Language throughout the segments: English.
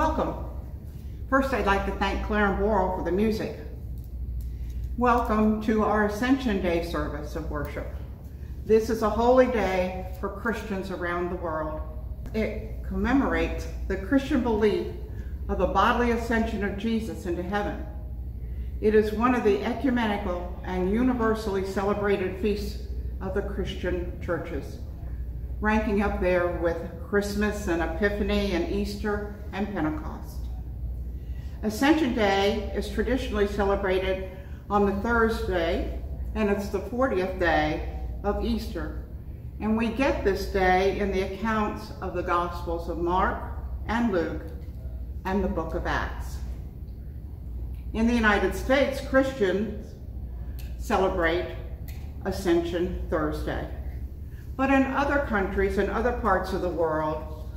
Welcome. First, I'd like to thank Claire and Boril for the music. Welcome to our Ascension Day service of worship. This is a holy day for Christians around the world. It commemorates the Christian belief of the bodily ascension of Jesus into heaven. It is one of the ecumenical and universally celebrated feasts of the Christian churches, ranking up there with Christmas and Epiphany and Easter and Pentecost. Ascension Day is traditionally celebrated on the Thursday, and it's the 40th day of Easter. And we get this day in the accounts of the Gospels of Mark and Luke and the book of Acts. In the United States, Christians celebrate Ascension Thursday. But in other countries and other parts of the world,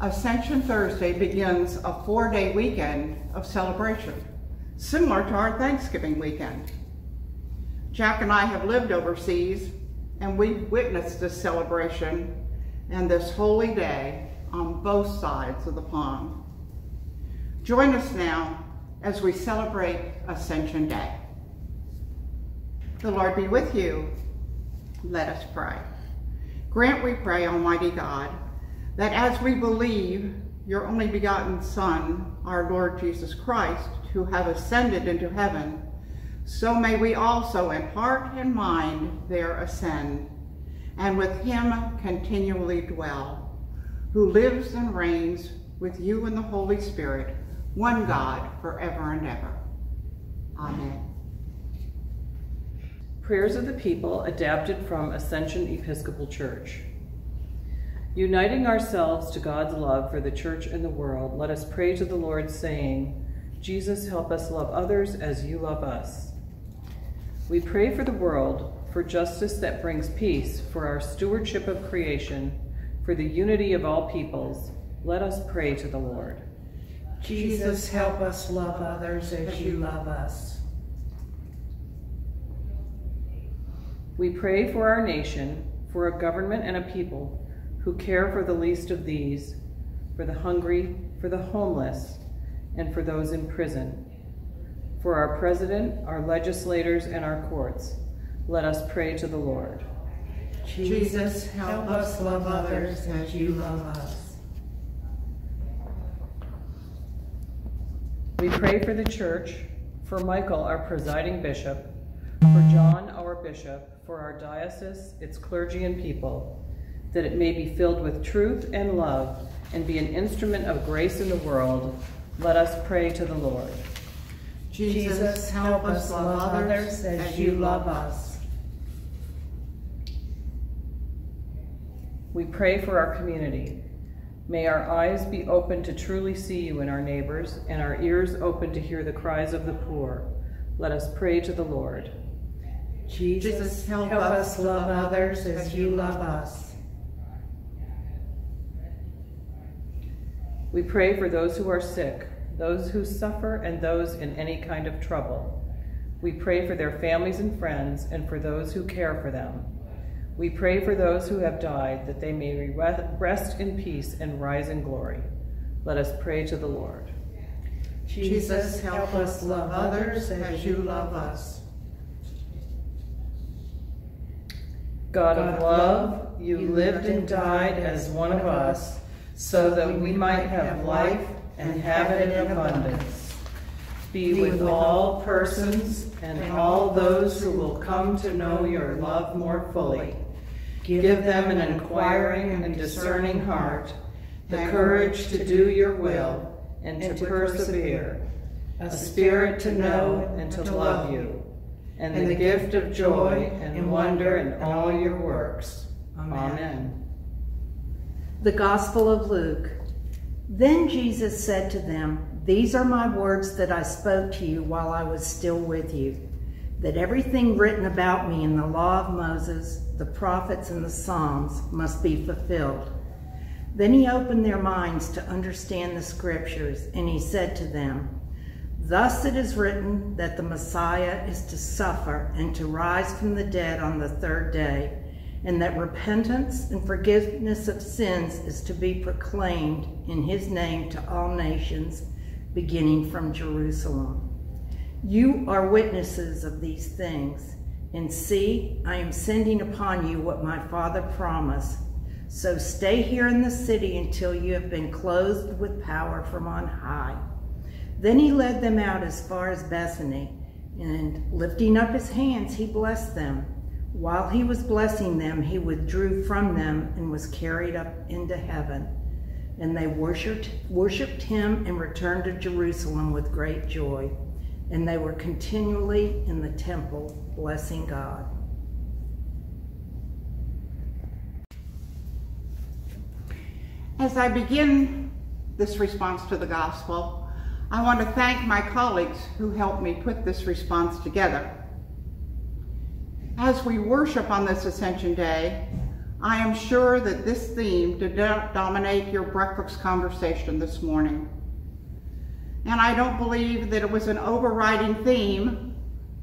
Ascension Thursday begins a four-day weekend of celebration, similar to our Thanksgiving weekend. Jack and I have lived overseas, and we've witnessed this celebration and this holy day on both sides of the pond. Join us now as we celebrate Ascension Day. The Lord be with you. Let us pray. Grant, we pray, Almighty God, that as we believe your only begotten Son, our Lord Jesus Christ, who have ascended into heaven, so may we also in heart and mind there ascend, and with him continually dwell, who lives and reigns with you in the Holy Spirit, one God, forever and ever. Amen. Prayers of the People adapted from Ascension Episcopal Church. Uniting ourselves to God's love for the church and the world, let us pray to the Lord saying, Jesus, help us love others as you love us. We pray for the world, for justice that brings peace, for our stewardship of creation, for the unity of all peoples. Let us pray to the Lord. Jesus, help us love others as you love us. We pray for our nation, for a government and a people who care for the least of these, for the hungry, for the homeless, and for those in prison. For our president, our legislators, and our courts, let us pray to the Lord. Jesus, help us love others as you love us. We pray for the church, for Michael, our presiding bishop, for John, our bishop, for our diocese, its clergy and people, that it may be filled with truth and love and be an instrument of grace in the world. Let us pray to the Lord. Jesus, help us love others as you love us. We pray for our community, May our eyes be open to truly see you in our neighbors, and our ears open to hear the cries of the poor. Let us pray to the Lord. Jesus, help, help us love others as you love us. We pray for those who are sick, those who suffer, and those in any kind of trouble. We pray for their families and friends, and for those who care for them. We pray for those who have died, that they may rest in peace and rise in glory. Let us pray to the Lord. Jesus, help us love others as you love us. God of love, you lived and died as one of us, so that we might have life and have it in abundance. Be with all persons and all those who will come to know your love more fully. Give them an inquiring and discerning heart, the courage to do your will and to persevere, a spirit to know and to love you, and the gift of joy and wonder in all your works. Amen. The Gospel of Luke. Then Jesus said to them, These are my words that I spoke to you while I was still with you that everything written about me in the law of Moses, the prophets, and the Psalms must be fulfilled. Then he opened their minds to understand the scriptures, and he said to them, Thus it is written that the Messiah is to suffer and to rise from the dead on the third day, and that repentance and forgiveness of sins is to be proclaimed in his name to all nations, beginning from Jerusalem. You are witnesses of these things, and see, I am sending upon you what my Father promised. So stay here in the city until you have been clothed with power from on high. Then he led them out as far as Bethany, and lifting up his hands, he blessed them. While he was blessing them, he withdrew from them and was carried up into heaven. And they worshiped, worshiped him and returned to Jerusalem with great joy. And they were continually in the temple blessing God. As I begin this response to the gospel, I want to thank my colleagues who helped me put this response together. As we worship on this Ascension Day, I am sure that this theme did not dominate your breakfast conversation this morning. And I don't believe that it was an overriding theme,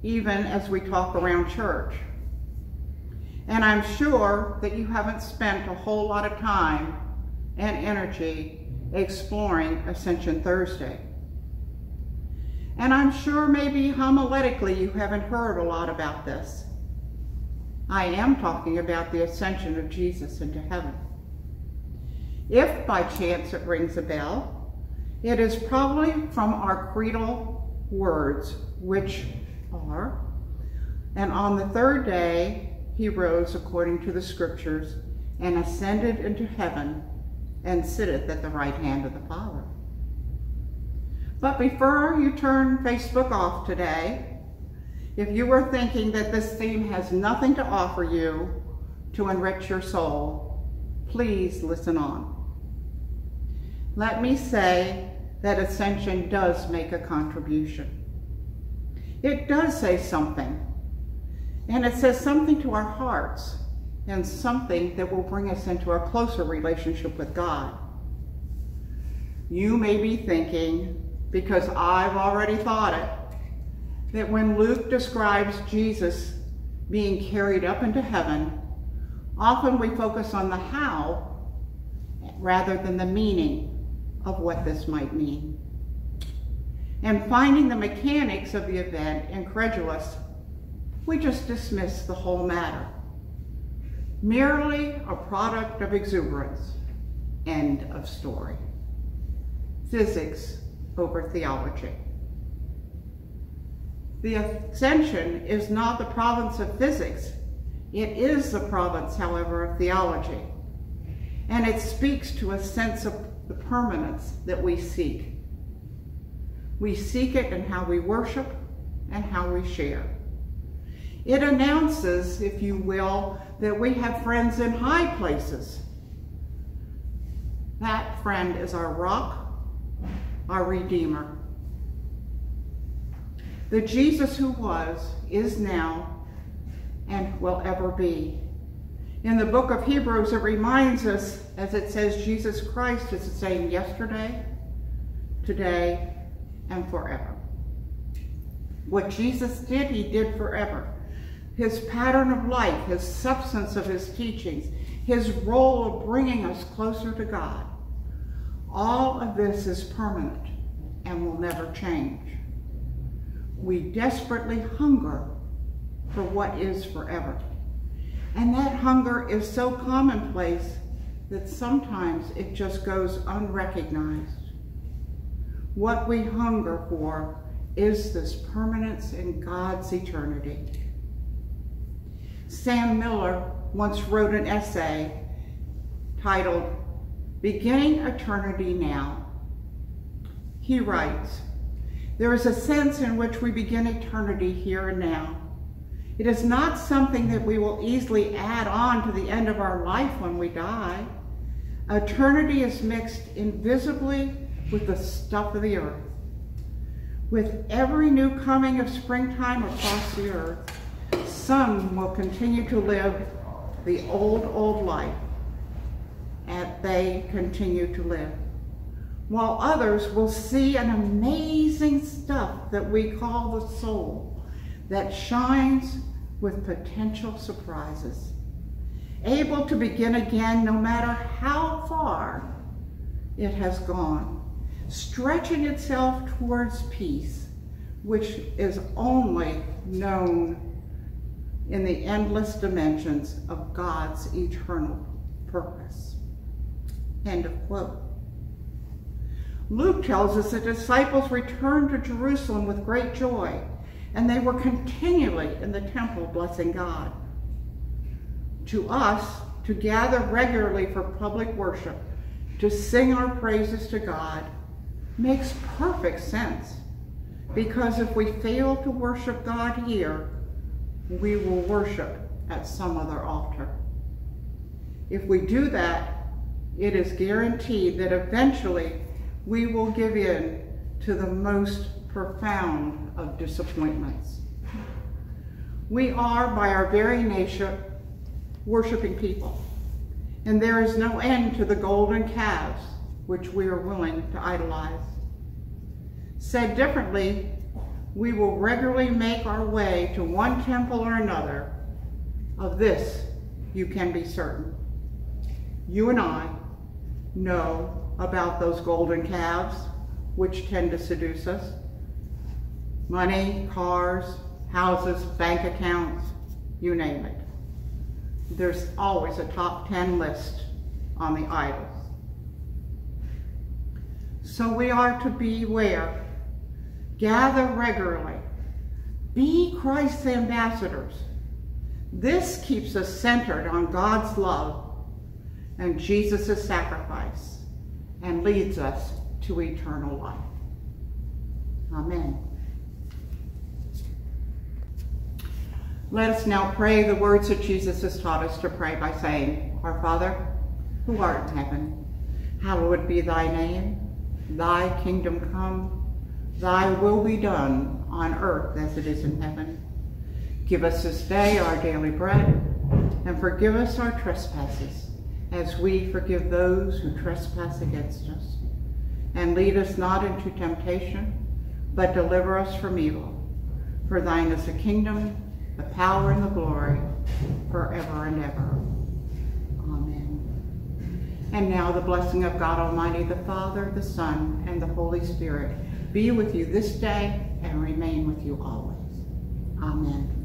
even as we talk around church. And I'm sure that you haven't spent a whole lot of time and energy exploring Ascension Thursday. And I'm sure maybe homiletically you haven't heard a lot about this. I am talking about the ascension of Jesus into heaven. If by chance it rings a bell, it is probably from our creedal words, which are, and on the third day he rose according to the scriptures and ascended into heaven and sitteth at the right hand of the Father. But before you turn Facebook off today, if you were thinking that this theme has nothing to offer you to enrich your soul, please listen on. Let me say that Ascension does make a contribution. It does say something, and it says something to our hearts and something that will bring us into a closer relationship with God. You may be thinking, because I've already thought it, that when Luke describes Jesus being carried up into heaven, often we focus on the how rather than the meaning of what this might mean. And finding the mechanics of the event incredulous, we just dismiss the whole matter. Merely a product of exuberance. End of story. Physics over theology. The ascension is not the province of physics. It is the province, however, of theology. And it speaks to a sense of the permanence that we seek. We seek it in how we worship and how we share. It announces, if you will, that we have friends in high places. That friend is our rock, our Redeemer, the Jesus who was, is now, and will ever be. In the book of Hebrews, it reminds us, as it says, Jesus Christ is the same yesterday, today, and forever. What Jesus did, he did forever. His pattern of life, his substance of his teachings, his role of bringing us closer to God, all of this is permanent and will never change we desperately hunger for what is forever. And that hunger is so commonplace that sometimes it just goes unrecognized. What we hunger for is this permanence in God's eternity. Sam Miller once wrote an essay titled, Beginning Eternity Now. He writes, there is a sense in which we begin eternity here and now. It is not something that we will easily add on to the end of our life when we die. Eternity is mixed invisibly with the stuff of the earth. With every new coming of springtime across the earth, some will continue to live the old, old life, they continue to live while others will see an amazing stuff that we call the soul that shines with potential surprises. able to begin again no matter how far it has gone, stretching itself towards peace, which is only known in the endless dimensions of God's eternal purpose. End of quote. Luke tells us the disciples returned to Jerusalem with great joy, and they were continually in the temple blessing God. To us, to gather regularly for public worship, to sing our praises to God, makes perfect sense. Because if we fail to worship God here, we will worship at some other altar. If we do that, it is guaranteed that eventually we will give in to the most profound of disappointments. We are, by our very nature, worshiping people, and there is no end to the golden calves which we are willing to idolize. Said differently, we will regularly make our way to one temple or another. Of this, you can be certain. You and I know about those golden calves, which tend to seduce us. Money, cars, houses, bank accounts, you name it. There's always a top 10 list on the idols. So we are to beware. Gather regularly. Be Christ's ambassadors. This keeps us centered on God's love and Jesus' sacrifice and leads us to eternal life. Amen. Let us now pray the words that Jesus has taught us to pray by saying, Our Father, who art in heaven, hallowed be thy name. Thy kingdom come, thy will be done on earth as it is in heaven. Give us this day our daily bread, and forgive us our trespasses, as we forgive those who trespass against us. And lead us not into temptation, but deliver us from evil. For thine is the kingdom, the power, and the glory, forever and ever. Amen. And now the blessing of God Almighty, the Father, the Son, and the Holy Spirit be with you this day and remain with you always. Amen.